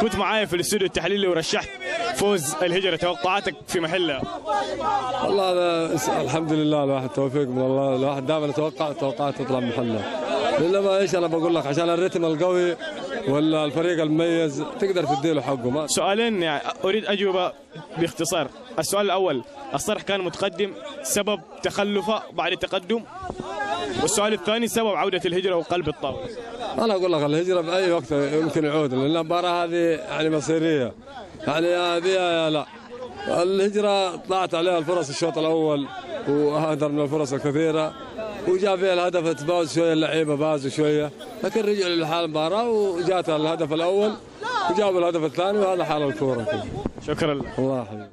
كنت معايا في الاستوديو التحليلي ورشحت فوز الهجرة. توقعاتك في محلها؟ والله الحمد لله الواحد توفيق من الله. الواحد دائما يتوقع التوقعات تطلع محله انما إيش أنا بقول لك عشان الريتم القوي ولا الفريق المميز تقدر تديله حقه ما سؤالين يعني أريد أجوبة باختصار. السؤال الأول الصرح كان متقدم سبب تخلفه بعد التقدم؟ والسؤال الثاني سبب عودة الهجرة وقلب الطاولة. أنا أقول لك الهجرة بأي وقت يمكن يعود لأن المباراة هذه يعني مصيرية. يعني يا بيها يا لا. الهجرة طلعت عليها الفرص الشوط الأول وهدر من الفرص الكثيرة. وجاء فيها الهدف تفاوز شوية اللعيبة فازوا شوية. لكن رجعوا لحال المباراة وجات الهدف الأول وجابوا الهدف الثاني وهذا حال الكورة. شكرا. الله